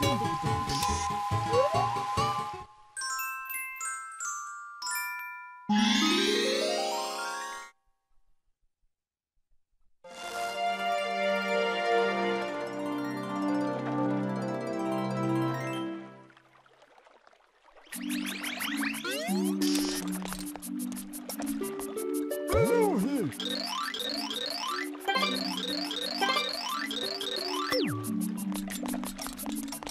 you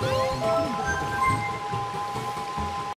どうぞ。